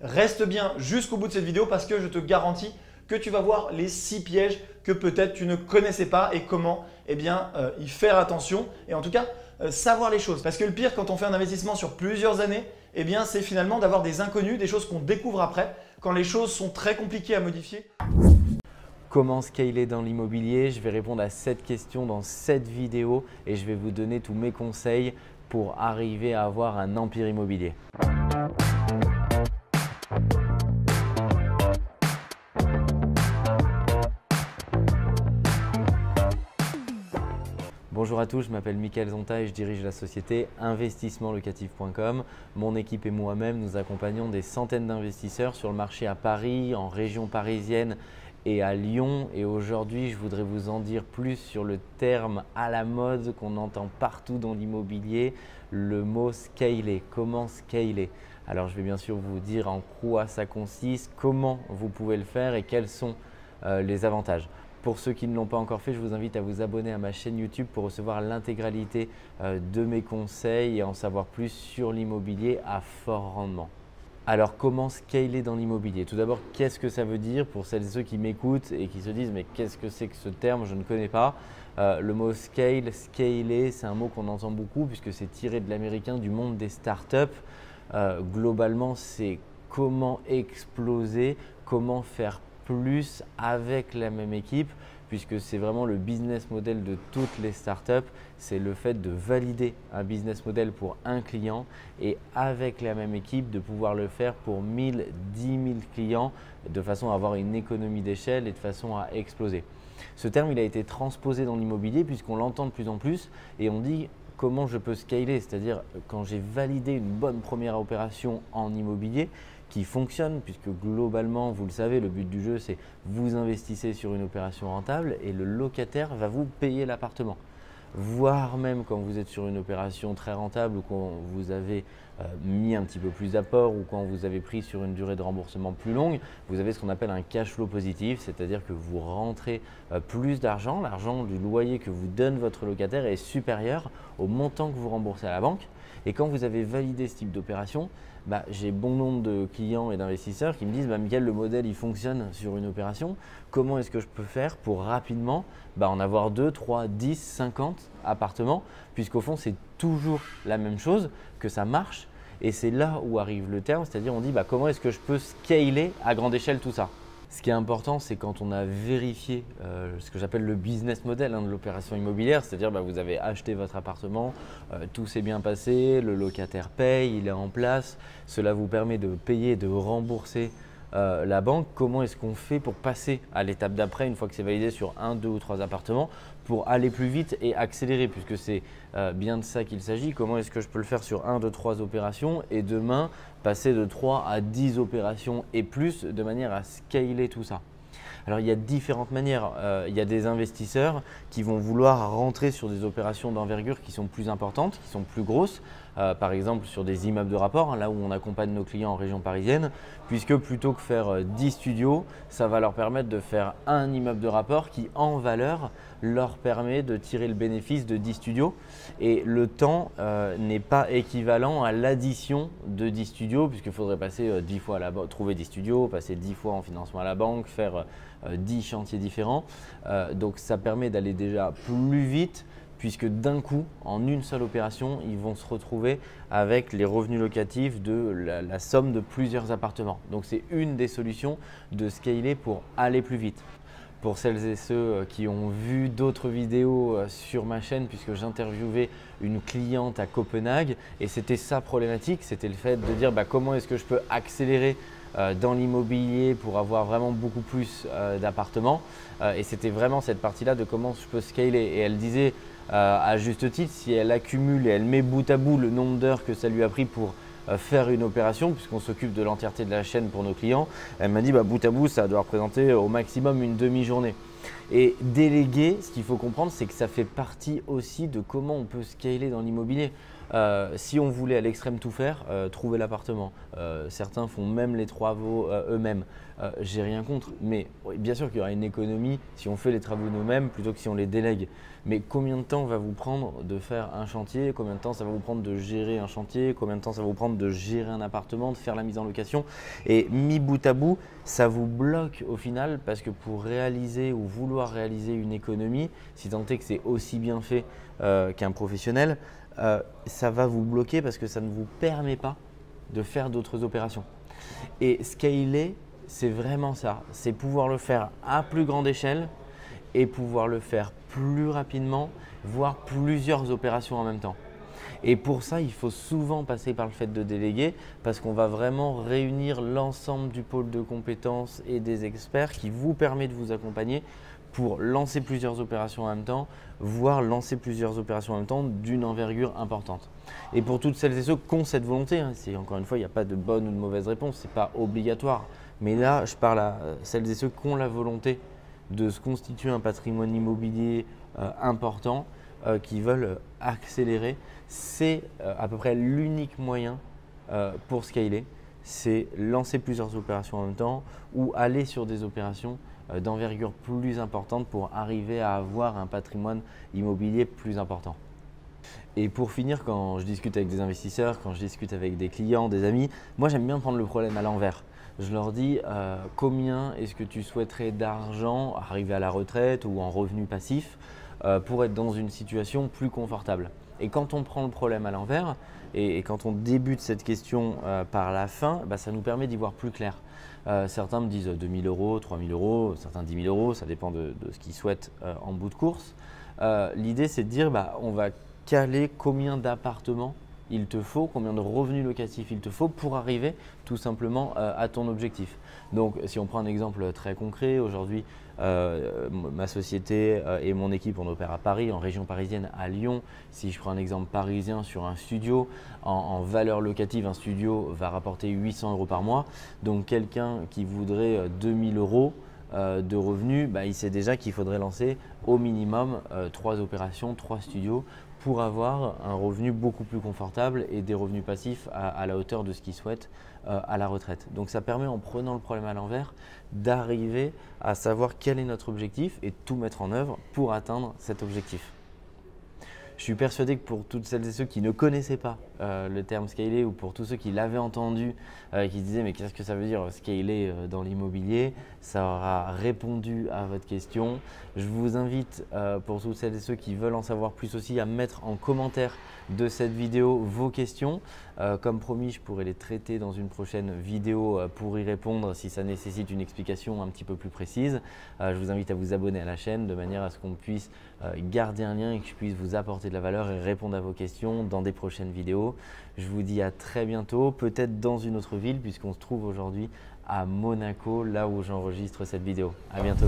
Reste bien jusqu'au bout de cette vidéo parce que je te garantis que tu vas voir les 6 pièges que peut-être tu ne connaissais pas et comment eh bien, euh, y faire attention et en tout cas euh, savoir les choses. Parce que le pire quand on fait un investissement sur plusieurs années, eh bien, c'est finalement d'avoir des inconnus, des choses qu'on découvre après quand les choses sont très compliquées à modifier. Comment scaler dans l'immobilier? Je vais répondre à cette question dans cette vidéo et je vais vous donner tous mes conseils pour arriver à avoir un empire immobilier. Bonjour à tous, je m'appelle Mickaël Zonta et je dirige la société investissementlocatif.com. Mon équipe et moi-même, nous accompagnons des centaines d'investisseurs sur le marché à Paris, en région parisienne et à Lyon. Et aujourd'hui, je voudrais vous en dire plus sur le terme à la mode qu'on entend partout dans l'immobilier, le mot scaler. Comment scaler? Alors, je vais bien sûr vous dire en quoi ça consiste, comment vous pouvez le faire et quels sont euh, les avantages. Pour ceux qui ne l'ont pas encore fait, je vous invite à vous abonner à ma chaîne YouTube pour recevoir l'intégralité euh, de mes conseils et en savoir plus sur l'immobilier à fort rendement. Alors comment scaler dans l'immobilier? Tout d'abord, qu'est-ce que ça veut dire pour celles et ceux qui m'écoutent et qui se disent mais qu'est-ce que c'est que ce terme? Je ne connais pas. Euh, le mot scale, scaler, c'est un mot qu'on entend beaucoup puisque c'est tiré de l'américain du monde des startups. Euh, globalement, c'est comment exploser, comment faire plus avec la même équipe, puisque c'est vraiment le business model de toutes les startups, c'est le fait de valider un business model pour un client et avec la même équipe de pouvoir le faire pour 1000, 10 000 clients de façon à avoir une économie d'échelle et de façon à exploser. Ce terme, il a été transposé dans l'immobilier puisqu'on l'entend de plus en plus et on dit comment je peux scaler, c'est-à-dire quand j'ai validé une bonne première opération en immobilier, qui fonctionne, puisque globalement, vous le savez, le but du jeu, c'est vous investissez sur une opération rentable et le locataire va vous payer l'appartement. Voire même quand vous êtes sur une opération très rentable ou quand vous avez euh, mis un petit peu plus d'apport ou quand vous avez pris sur une durée de remboursement plus longue, vous avez ce qu'on appelle un cash flow positif, c'est-à-dire que vous rentrez euh, plus d'argent, l'argent du loyer que vous donne votre locataire est supérieur au montant que vous remboursez à la banque. Et quand vous avez validé ce type d'opération, bah, j'ai bon nombre de clients et d'investisseurs qui me disent bah, le modèle il fonctionne sur une opération. Comment est-ce que je peux faire pour rapidement bah, en avoir 2, 3, 10, 50 appartements? Puisqu'au fond, c'est toujours la même chose, que ça marche. Et c'est là où arrive le terme, c'est-à-dire on dit bah, comment est-ce que je peux scaler à grande échelle tout ça? Ce qui est important, c'est quand on a vérifié euh, ce que j'appelle le business model hein, de l'opération immobilière, c'est-à-dire bah, vous avez acheté votre appartement, euh, tout s'est bien passé, le locataire paye, il est en place, cela vous permet de payer, de rembourser euh, la banque, comment est-ce qu'on fait pour passer à l'étape d'après, une fois que c'est validé sur un, deux ou trois appartements, pour aller plus vite et accélérer, puisque c'est euh, bien de ça qu'il s'agit. Comment est-ce que je peux le faire sur un, deux, trois opérations et demain passer de 3 à 10 opérations et plus de manière à scaler tout ça? Alors il y a différentes manières. Euh, il y a des investisseurs qui vont vouloir rentrer sur des opérations d'envergure qui sont plus importantes, qui sont plus grosses. Euh, par exemple sur des immeubles de rapport, hein, là où on accompagne nos clients en région parisienne, puisque plutôt que faire 10 euh, studios, ça va leur permettre de faire un immeuble de rapport qui en valeur leur permet de tirer le bénéfice de 10 studios. Et le temps n'est pas équivalent à l'addition de 10 studios, puisqu'il faudrait passer 10 fois à la trouver 10 studios, passer 10 fois en financement à la banque, faire 10 euh, chantiers différents. Euh, donc ça permet d'aller déjà plus vite puisque d'un coup, en une seule opération, ils vont se retrouver avec les revenus locatifs de la, somme de plusieurs appartements. Donc c'est une des solutions de scaler pour aller plus vite. Pour celles et ceux euh, qui ont vu d'autres vidéos sur ma chaîne, puisque j'interviewais une cliente à Copenhague, et c'était sa problématique, c'était le fait de dire bah, comment est-ce que je peux accélérer euh, dans l'immobilier pour avoir vraiment beaucoup plus euh, d'appartements. Euh, et c'était vraiment cette partie-là de comment je peux scaler. Et elle disait à juste titre, si elle accumule et elle met bout à bout le nombre d'heures que ça lui a pris pour faire une opération, puisqu'on s'occupe de l'entièreté de la chaîne pour nos clients, elle m'a dit bah, bout à bout, ça doit représenter au maximum une demi-journée. Et déléguer, ce qu'il faut comprendre, c'est que ça fait partie aussi de comment on peut scaler dans l'immobilier. Euh, si on voulait à l'extrême tout faire, euh, trouver l'appartement. Euh, certains font même les travaux eux-mêmes. J'ai rien contre, mais bien sûr qu'il y aura une économie si on fait les travaux nous-mêmes plutôt que si on les délègue. Mais combien de temps va vous prendre de faire un chantier? Combien de temps ça va vous prendre de gérer un chantier? Combien de temps ça va vous prendre de gérer un appartement, de faire la mise en location? Et mis bout à bout, ça vous bloque au final parce que pour réaliser ou vouloir réaliser une économie, si tant est que c'est aussi bien fait qu'un professionnel, euh, ça va vous bloquer parce que ça ne vous permet pas de faire d'autres opérations. Et scaler, c'est vraiment ça. C'est pouvoir le faire à plus grande échelle et pouvoir le faire plus rapidement, voire plusieurs opérations en même temps. Et pour ça, il faut souvent passer par le fait de déléguer parce qu'on va vraiment réunir l'ensemble du pôle de compétences et des experts qui vous permet de vous accompagner pour lancer plusieurs opérations en même temps, voire lancer plusieurs opérations en même temps d'une envergure importante. Et pour toutes celles et ceux qui ont cette volonté, hein, encore une fois, il n'y a pas de bonne ou de mauvaise réponse, ce n'est pas obligatoire. Mais là, je parle à celles et ceux qui ont la volonté de se constituer un patrimoine immobilier euh, important, euh, qui veulent accélérer. C'est euh, à peu près l'unique moyen pour scaler, c'est lancer plusieurs opérations en même temps ou aller sur des opérations euh, d'envergure plus importante pour arriver à avoir un patrimoine immobilier plus important. Et pour finir, quand je discute avec des investisseurs, quand je discute avec des clients, des amis, moi j'aime bien prendre le problème à l'envers. Je leur dis euh, combien est-ce que tu souhaiterais d'argent arriver à la retraite ou en revenu passif euh, pour être dans une situation plus confortable? Et quand on prend le problème à l'envers et, quand on débute cette question par la fin, bah, ça nous permet d'y voir plus clair. Euh, certains me disent 2000 euros, 3000 euros, certains 10 000 euros, ça dépend de, ce qu'ils souhaitent euh, en bout de course. Euh, l'idée, c'est de dire bah, on va caler combien d'appartements il te faut, combien de revenus locatifs il te faut pour arriver tout simplement à ton objectif. Donc si on prend un exemple très concret, aujourd'hui euh, ma société euh, et mon équipe, on opère à Paris, en région parisienne, à Lyon. Si je prends un exemple parisien sur un studio, en, valeur locative, un studio va rapporter 800 euros par mois. Donc quelqu'un qui voudrait 2000 euh, euros de revenus, bah, il sait déjà qu'il faudrait lancer au minimum trois opérations, trois studios pour avoir un revenu beaucoup plus confortable et des revenus passifs à, la hauteur de ce qu'ils souhaitent euh, à la retraite. Donc ça permet en prenant le problème à l'envers d'arriver à savoir quel est notre objectif et tout mettre en œuvre pour atteindre cet objectif. Je suis persuadé que pour toutes celles et ceux qui ne connaissaient pas euh, le terme scaler ou pour tous ceux qui l'avaient entendu, euh, qui se disaient mais qu'est-ce que ça veut dire scaler euh, dans l'immobilier, ça aura répondu à votre question. Je vous invite pour toutes celles et ceux qui veulent en savoir plus aussi à mettre en commentaire de cette vidéo vos questions. Comme promis, je pourrai les traiter dans une prochaine vidéo pour y répondre si ça nécessite une explication un petit peu plus précise. je vous invite à vous abonner à la chaîne de manière à ce qu'on puisse garder un lien et que je puisse vous apporter de la valeur et répondre à vos questions dans des prochaines vidéos. Je vous dis à très bientôt, peut-être dans une autre ville puisqu'on se trouve aujourd'hui à Monaco, là où j'enregistre cette vidéo. À bientôt.